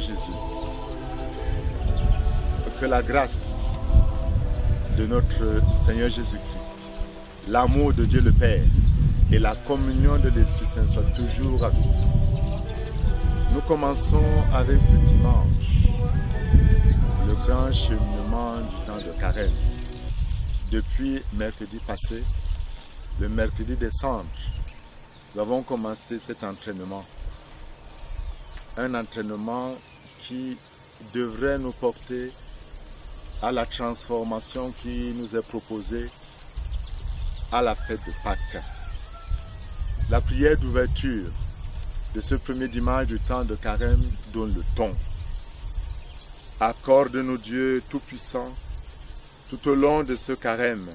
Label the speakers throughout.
Speaker 1: Jésus, que la grâce de notre Seigneur Jésus-Christ, l'amour de Dieu le Père et la communion de l'Esprit Saint soient toujours avec vous. Nous commençons avec ce dimanche le grand cheminement du temps de carême. Depuis mercredi passé, le mercredi décembre, nous avons commencé cet entraînement. Un entraînement qui devrait nous porter à la transformation qui nous est proposée à la fête de Pâques. La prière d'ouverture de ce premier dimanche du temps de carême donne le ton. Accorde-nous Dieu Tout-Puissant tout au long de ce carême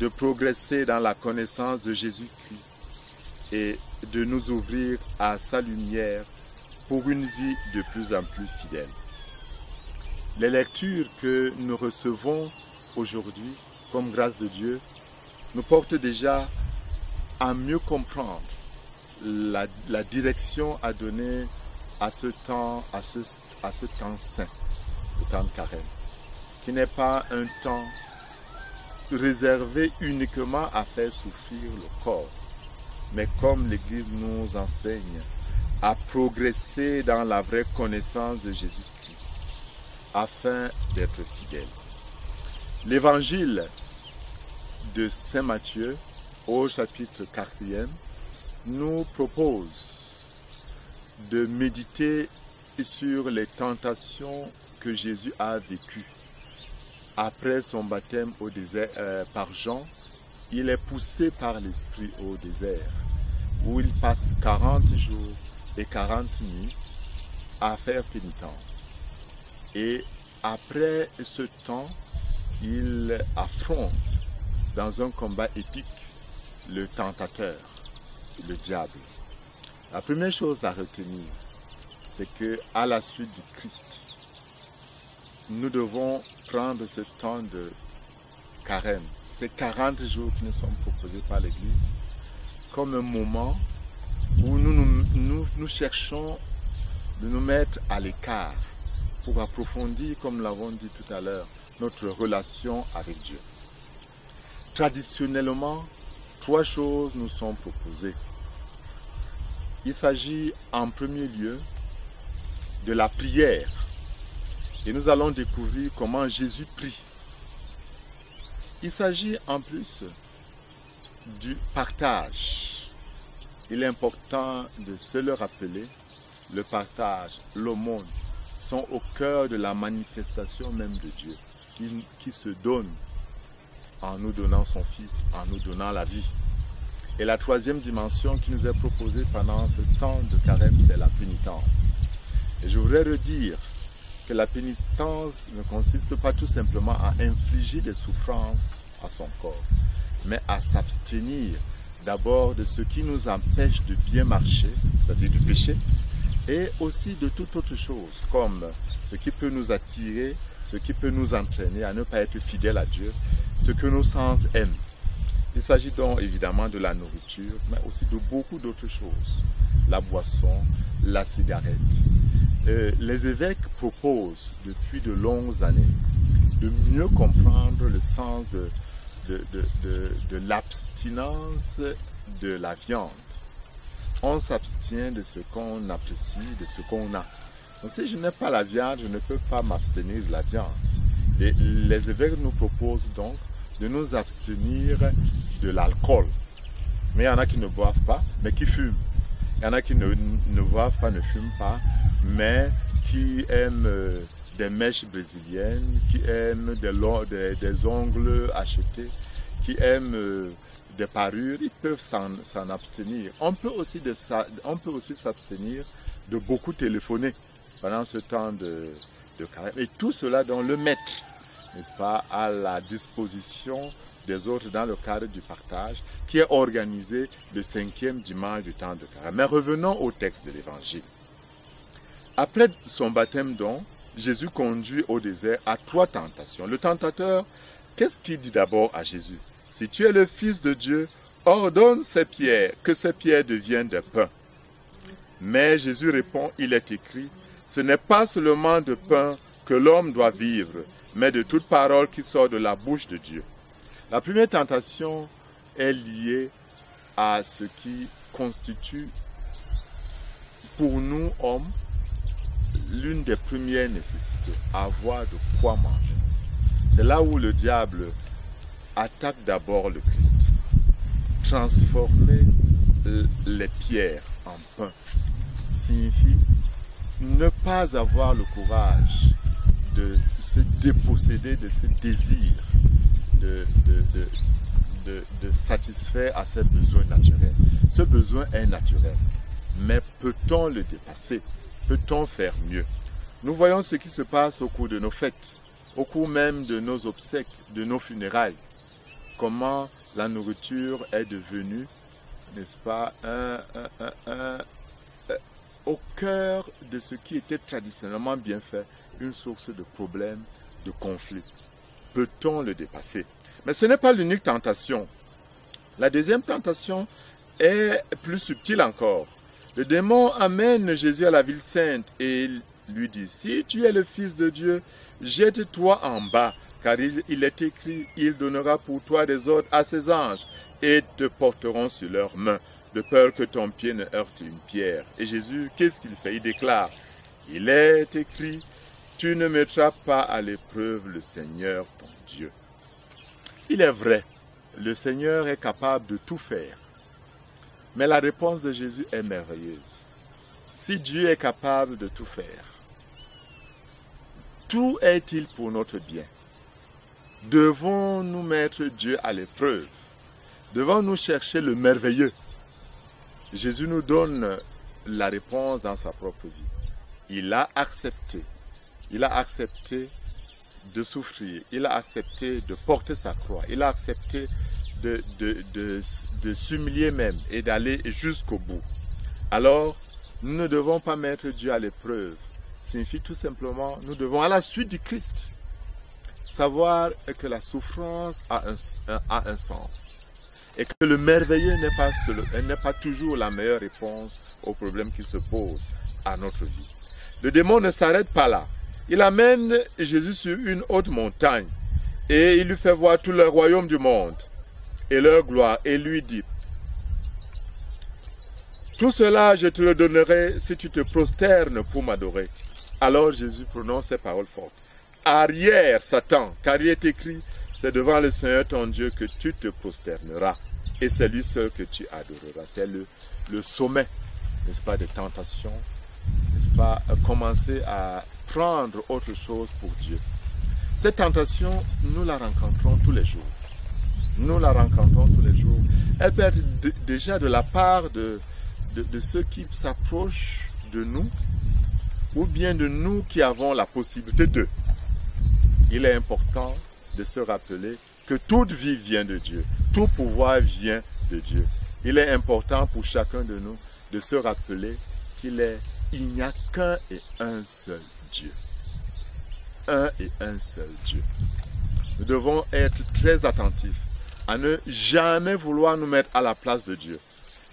Speaker 1: de progresser dans la connaissance de Jésus-Christ et de nous ouvrir à sa lumière pour une vie de plus en plus fidèle. Les lectures que nous recevons aujourd'hui comme grâce de Dieu nous portent déjà à mieux comprendre la, direction à donner à ce temps, à à ce temps saint, le temps de carême, qui n'est pas un temps réservé uniquement à faire souffrir le corps, mais comme l'Église nous enseigne, à progresser dans la vraie connaissance de Jésus-Christ, afin d'être fidèle. L'évangile de Saint Matthieu, au chapitre 4e, nous propose de méditer sur les tentations que Jésus a vécues après son baptême au désert euh, par Jean, il est poussé par l'Esprit au désert, où il passe 40 jours et 40 nuits à faire pénitence. Et après ce temps, il affronte dans un combat épique le tentateur, le diable. La première chose à retenir, c'est que à la suite du Christ, nous devons prendre ce temps de carême, ces 40 jours qui nous sont proposés par l'Église, comme un moment nous, cherchons de nous mettre à l'écart pour approfondir, comme l'avons dit tout à l'heure, notre relation avec Dieu. Traditionnellement, trois choses nous sont proposées. Il s'agit en premier lieu de la prière et nous allons découvrir comment Jésus prie. Il s'agit en plus du partage. Il est important de se le rappeler. Le partage, l'aumône sont au cœur de la manifestation même de Dieu, qui, qui se donne en nous donnant son Fils, en nous donnant la vie. Et la troisième dimension qui nous est proposée pendant ce temps de carême, c'est la pénitence. Et je voudrais redire que la pénitence ne consiste pas tout simplement à infliger des souffrances à son corps, mais à s'abstenir d'abord de ce qui nous empêche de bien marcher, c'est-à-dire du péché, et aussi de toute autre chose, comme ce qui peut nous attirer, ce qui peut nous entraîner à ne pas être fidèles à Dieu, ce que nos sens aiment. Il s'agit donc évidemment de la nourriture, mais aussi de beaucoup d'autres choses. La boisson, la cigarette, euh, les évêques proposent depuis de longues années de mieux comprendre le sens de, de, l'abstinence de la viande. On s'abstient de ce qu'on apprécie, de ce qu'on a. Donc si je n'ai pas la viande, je ne peux pas m'abstenir de la viande. Et les évêques nous proposent donc de nous abstenir de l'alcool. Mais il y en a qui ne boivent pas, mais qui fument. Il y en a qui ne, ne boivent pas, ne fument pas, mais qui aiment euh, des mèches brésiliennes, qui aiment des, des, ongles achetés, qui aiment euh, des parures, ils peuvent s'en abstenir. On peut aussi, on peut aussi s'abstenir de beaucoup téléphoner pendant ce temps de, de carême. Et tout cela dans le mettre, n'est-ce pas, à la disposition des autres dans le cadre du partage qui est organisé le cinquième dimanche du temps de carême. Mais revenons au texte de l'évangile. Après son baptême donc, Jésus conduit au désert à trois tentations. Le tentateur, qu'est-ce qu'il dit d'abord à Jésus? Si tu es le Fils de Dieu, ordonne ces pierres, que ces pierres deviennent des pains. Mais Jésus répond, il est écrit, Ce n'est pas seulement de pain que l'homme doit vivre, mais de toute parole qui sort de la bouche de Dieu. La première tentation est liée à ce qui constitue pour nous, hommes, l'une des premières nécessités, avoir de quoi manger. C'est là où le diable attaque d'abord le Christ. Transformer les pierres en pain signifie ne pas avoir le courage de se déposséder de ce désir de, de, satisfaire à ses besoins naturels. Ce besoin est naturel, mais peut-on le dépasser? Peut-on faire mieux Nous voyons ce qui se passe au cours de nos fêtes, au cours même de nos obsèques, de nos funérailles. Comment la nourriture est devenue, n'est-ce pas, un, euh, au cœur de ce qui était traditionnellement bien fait, une source de problèmes, de conflits. Peut-on le dépasser Mais ce n'est pas l'unique tentation. La deuxième tentation est plus subtile encore. Le démon amène Jésus à la ville sainte et lui dit, si tu es le Fils de Dieu, jette-toi en bas, car il, est écrit, il donnera pour toi des ordres à ses anges, et te porteront sur leurs mains, de peur que ton pied ne heurte une pierre. Et Jésus, qu'est-ce qu'il fait? Il déclare, il est écrit, tu ne mettras pas à l'épreuve le Seigneur ton Dieu. Il est vrai, le Seigneur est capable de tout faire. Mais la réponse de Jésus est merveilleuse. Si Dieu est capable de tout faire, tout est-il pour notre bien? Devons-nous mettre Dieu à l'épreuve? Devons-nous chercher le merveilleux? Jésus nous donne la réponse dans sa propre vie. Il a accepté. Il a accepté de souffrir. Il a accepté de porter sa croix. Il a accepté de, de, s'humilier même et d'aller jusqu'au bout. Alors, nous ne devons pas mettre Dieu à l'épreuve. Signifie tout simplement, nous devons, à la suite du Christ, savoir que la souffrance a un, a un sens. Et que le merveilleux n'est pas, pas toujours la meilleure réponse aux problèmes qui se posent à notre vie. Le démon ne s'arrête pas là. Il amène Jésus sur une haute montagne et il lui fait voir tout le royaume du monde et leur gloire et lui dit, tout cela je te le donnerai si tu te prosternes pour m'adorer. Alors Jésus prononce ces paroles fortes. Arrière, Satan, car il est écrit, c'est devant le Seigneur ton Dieu que tu te prosterneras. Et c'est lui seul que tu adoreras. C'est le, le sommet, n'est-ce pas, des tentations, n'est-ce pas, commencer à prendre autre chose pour Dieu. Cette tentation, nous la rencontrons tous les jours. Nous la rencontrons tous les jours. Elle peut être déjà de la part de, de, ceux qui s'approchent de nous ou bien de nous qui avons la possibilité de. Il est important de se rappeler que toute vie vient de Dieu, tout pouvoir vient de Dieu. Il est important pour chacun de nous de se rappeler qu'il est, il n'y a qu'un et un seul Dieu. Un et un seul Dieu. Nous devons être très attentifs à ne jamais vouloir nous mettre à la place de Dieu.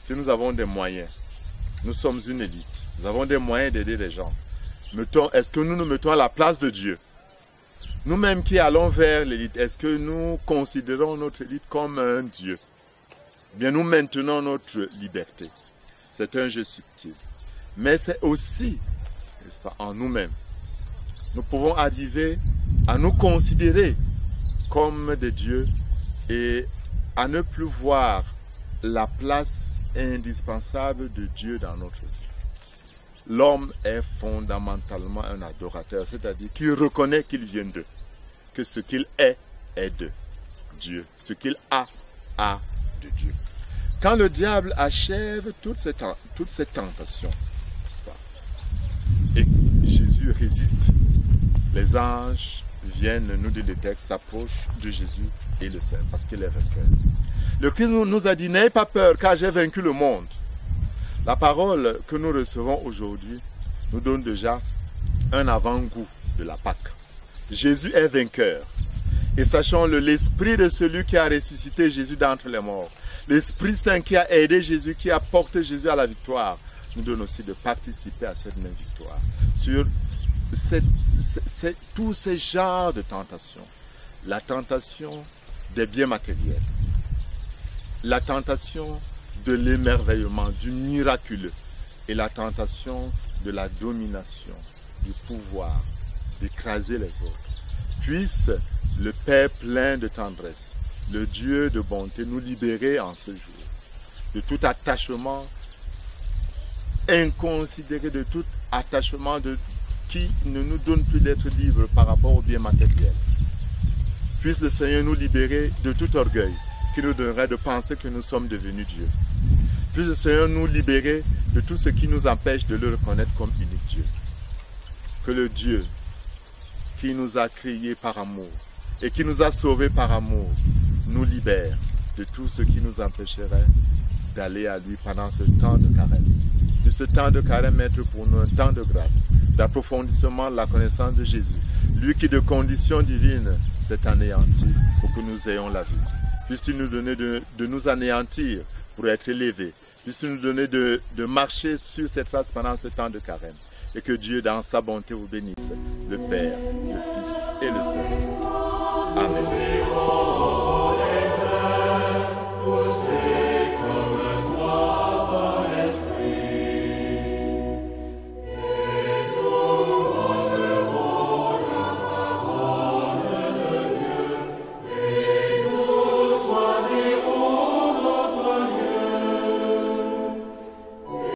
Speaker 1: Si nous avons des moyens, nous sommes une élite, nous avons des moyens d'aider les gens. Est-ce que nous nous mettons à la place de Dieu? Nous-mêmes qui allons vers l'élite, est-ce que nous considérons notre élite comme un Dieu? Bien, nous maintenons notre liberté. C'est un jeu subtil. Mais c'est aussi, n'est-ce pas, en nous-mêmes. Nous pouvons arriver à nous considérer comme des dieux et à ne plus voir la place indispensable de Dieu dans notre vie. L'homme est fondamentalement un adorateur, c'est-à-dire qu'il reconnaît qu'il vient d'eux, que ce qu'il est est de Dieu, ce qu'il a a de Dieu. Quand le diable achève toute cette, toute cette tentation, et Jésus résiste, les anges viennent, nous dit le texte, s'approchent de Jésus et le servent parce qu'il est vainqueur. Le Christ nous a dit, n'ayez pas peur car j'ai vaincu le monde. La parole que nous recevons aujourd'hui nous donne déjà un avant-goût de la Pâque. Jésus est vainqueur. Et sachons-le, l'esprit de celui qui a ressuscité Jésus d'entre les morts, l'Esprit Saint qui a aidé Jésus, qui a porté Jésus à la victoire, nous donne aussi de participer à cette même victoire. Sur tous ces genres de tentations. La tentation des biens matériels. La tentation de l'émerveillement, du miraculeux. Et la tentation de la domination, du pouvoir, d'écraser les autres. Puisse le Père plein de tendresse, le Dieu de bonté, nous libérer en ce jour de tout attachement inconsidéré, de tout attachement qui ne nous donne plus d'être libres par rapport au bien matériel. Puisse le Seigneur nous libérer de tout orgueil qui nous donnerait de penser que nous sommes devenus Dieu. Puisse le Seigneur nous libérer de tout ce qui nous empêche de le reconnaître comme unique Dieu. Que le Dieu qui nous a créés par amour et qui nous a sauvés par amour nous libère de tout ce qui nous empêcherait d'aller à lui pendant ce temps de carême. De ce temps de carême être pour nous un temps de grâce, d'approfondissement de la connaissance de Jésus. Lui qui de conditions divines s'est anéanti pour que nous ayons la vie. Puisses-tu nous donner de, nous anéantir pour être élevés. Puisses-tu nous donner de, marcher sur cette trace pendant ce temps de carême. Et que Dieu, dans sa bonté, vous bénisse, le Père, le Fils et le. Amen.